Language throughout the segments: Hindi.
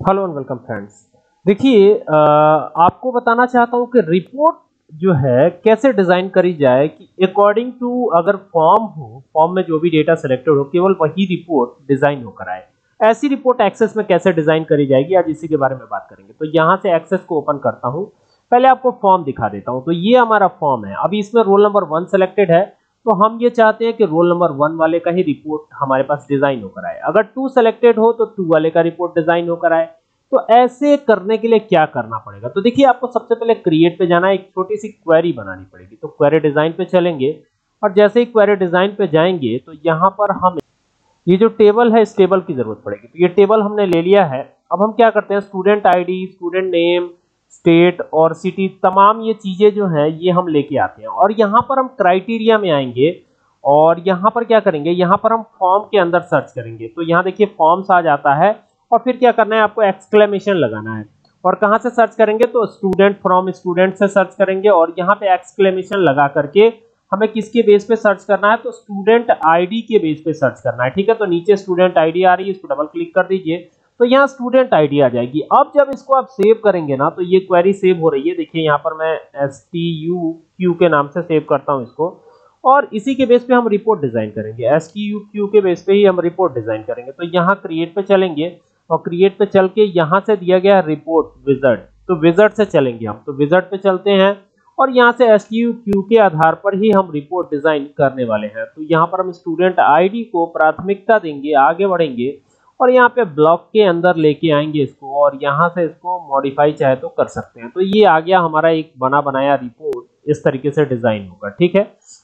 Hello and welcome friends. देखिए आपको बताना चाहता हूँ कि रिपोर्ट जो है, कैसे डिज़ाइन करी जाए कि अकॉर्डिंग टू अगर फॉर्म हो फॉर्म में जो भी डेटा सिलेक्टेड हो, केवल वही रिपोर्ट डिज़ाइन होकर आए। ऐसी रिपोर्ट एक्सेस में कैसे डिज़ाइन करी जाएगी, आज इसी के बारे में बात करेंगे। तो यहाँ से एक्सेस को ओपन करता हूँ। पहले आपको फॉर्म दिखा देता हूँ। तो ये हमारा फॉर्म है। अभी इसमें रोल नंबर वन सेलेक्टेड है। तो हम ये चाहते हैं कि रोल नंबर वन वाले का ही रिपोर्ट हमारे पास डिज़ाइन होकर आए। अगर टू सेलेक्टेड हो तो टू वाले का रिपोर्ट डिज़ाइन होकर आए। तो ऐसे करने के लिए क्या करना पड़ेगा? तो देखिए, आपको सबसे पहले क्रिएट पे जाना एक छोटी सी क्वेरी बनानी पड़ेगी। तो क्वेरी डिज़ाइन पे चलेंगे। और जैसे ही क्वेरी डिज़ाइन पे जाएँगे तो यहाँ पर हम ये जो टेबल है, इस टेबल की ज़रूरत पड़ेगी। तो ये टेबल हमने ले लिया है। अब हम क्या करते हैं? Student ID student name state और सिटी, तमाम ये चीज़ें जो हैं, ये हम लेके आते हैं। और यहाँ पर हम क्राइटेरिया में आएँगे और यहाँ पर क्या करेंगे? यहाँ पर हम फॉर्म के अंदर सर्च करेंगे। तो यहाँ देखिए, फॉर्म्स आ जाता है और फिर क्या करना है, आपको एक्सक्लेमेशन लगाना है। और कहाँ से सर्च करेंगे? तो स्टूडेंट फ्रॉम स्टूडेंट से सर्च करेंगे और यहाँ पे एक्सक्लेमेशन लगा करके हमें किसके बेस पे सर्च करना है? तो स्टूडेंट आईडी के बेस पे सर्च करना है। ठीक है तो नीचे स्टूडेंट आईडी आ रही है इसको डबल क्लिक कर दीजिए। तो यहाँ स्टूडेंट आईडी आ जाएगी। अब जब इसको आप सेव करेंगे ना तो ये क्वेरी सेव हो रही है। देखिए, यहाँ पर मैं एस टी यू क्यू के नाम से सेव करता हूँ इसको। और इसी के बेस पे हम रिपोर्ट डिज़ाइन करेंगे। एस टी यू क्यू के बेस पे ही हम रिपोर्ट डिज़ाइन करेंगे। तो यहाँ क्रिएट पे चलेंगे और क्रिएट पे चल के यहाँ से दिया गया रिपोर्ट विजर्ट तो विजर्ट से चलेंगे हम। तो विजर्ट पे चलते हैं और यहाँ से एस टी यू क्यू के आधार पर ही हम रिपोर्ट डिज़ाइन करने वाले हैं। तो यहाँ पर हम स्टूडेंट आईडी को प्राथमिकता देंगे, आगे बढ़ेंगे और यहाँ पे ब्लॉक के अंदर लेके आएँगे इसको और यहाँ से इसको मॉडिफाई चाहे तो कर सकते हैं। तो ये आ गया हमारा एक बना बनाया रिपोर्ट इस तरीके से डिज़ाइन होगा, ठीक है?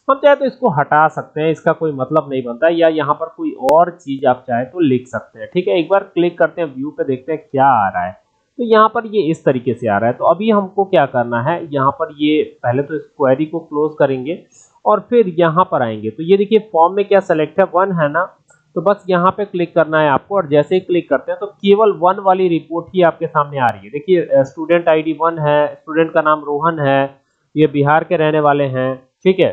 हम चाहे तो इसको हटा सकते हैं, इसका कोई मतलब नहीं बनता या यहाँ पर कोई और चीज़ आप चाहे तो लिख सकते हैं, ठीक है? एक बार क्लिक करते हैं व्यू पे देखते हैं क्या आ रहा है। तो यहाँ पर ये इस तरीके से आ रहा है। तो अभी हमको क्या करना है, यहाँ पर ये पहले तो इस क्वेरी को क्लोज करेंगे और फिर यहाँ पर आएँगे। तो ये देखिए फॉर्म में क्या सेलेक्ट है? वन है ना? तो बस यहाँ पे क्लिक करना है आपको और जैसे ही क्लिक करते हैं तो केवल वन वाली रिपोर्ट ही आपके सामने आ रही है। देखिए स्टूडेंट आईडी वन है स्टूडेंट का नाम रोहन है, ये बिहार के रहने वाले हैं, ठीक है?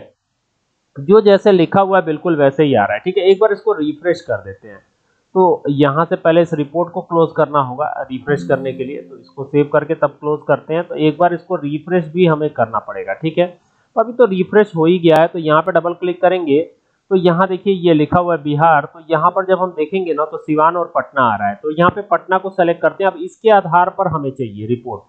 जो जैसे लिखा हुआ है बिल्कुल वैसे ही आ रहा है, ठीक है? एक बार इसको रिफ्रेश कर देते हैं। तो यहाँ से पहले इस रिपोर्ट को क्लोज करना होगा रिफ्रेश करने के लिए। तो इसको सेव करके तब क्लोज करते हैं। तो एक बार इसको रिफ्रेश भी हमें करना पड़ेगा, ठीक है? अभी तो रिफ्रेश हो ही गया है तो यहाँ पे डबल क्लिक करेंगे। तो यहाँ देखिए ये लिखा हुआ है बिहार तो यहाँ पर जब हम देखेंगे ना तो सिवान और पटना आ रहा है। तो यहाँ पे पटना को सेलेक्ट करते हैं। अब इसके आधार पर हमें चाहिए रिपोर्ट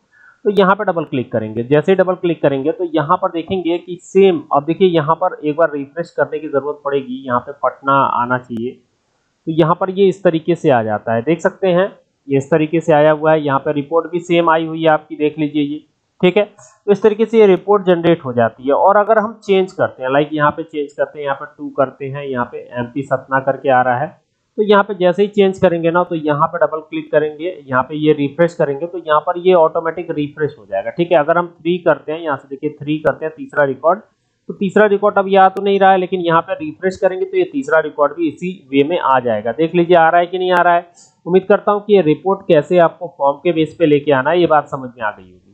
तो यहाँ पे डबल क्लिक करेंगे। जैसे ही डबल क्लिक करेंगे तो यहाँ पर देखेंगे कि सेम अब देखिए यहाँ पर एक बार रिफ्रेश करने की ज़रूरत पड़ेगी। यहाँ पे पटना आना चाहिए। तो यहाँ पर ये इस तरीके से आ जाता है। देख सकते हैं, ये इस तरीके से आया हुआ है। यहाँ पे रिपोर्ट भी सेम आई हुई है आपकी, देख लीजिए ये। ठीक है? तो इस तरीके से ये रिपोर्ट जनरेट हो जाती है और अगर हम चेंज करते हैं लाइक यहाँ पे चेंज करते हैं, यहाँ पे टू करते हैं, यहाँ पे एम पी सतना करके आ रहा है तो यहाँ पे जैसे ही चेंज करेंगे ना तो यहाँ पे डबल क्लिक करेंगे, यहाँ पे ये रिफ्रेश करेंगे तो यहाँ पर ये ऑटोमेटिक रिफ्रेश हो जाएगा, ठीक है? अगर हम थ्री करते हैं, यहाँ से देखिए थ्री करते हैं, तीसरा रिकॉर्ड तो तीसरा रिकॉर्ड अब यहाँ तो नहीं रहा है, लेकिन यहाँ पे रिफ्रेश करेंगे तो ये तीसरा रिकॉर्ड भी इसी वे में आ जाएगा। देख लीजिए, आ रहा है कि नहीं आ रहा है? उम्मीद करता हूँ कि ये रिपोर्ट कैसे आपको फॉर्म के बेस पे लेके आना है, ये बात समझ में आ गई होगी।